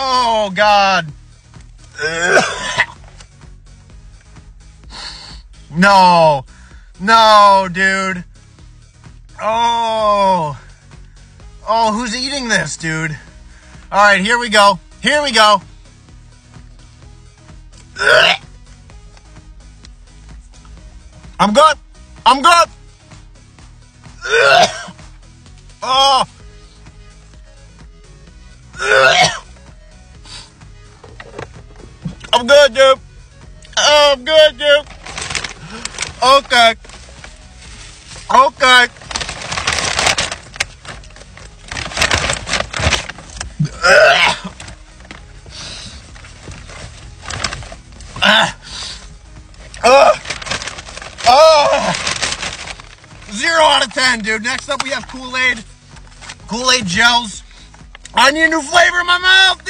Oh God. no. No, dude. Oh. Oh, who's eating this, dude? All right, here we go. Here we go. I'm good. I'm good. Oh. I'm good, dude. I'm good, dude. Okay. Okay. Uh, zero out of ten, dude. Next up, we have Kool Aid. Kool Aid gels. I need a new flavor in my mouth, dude.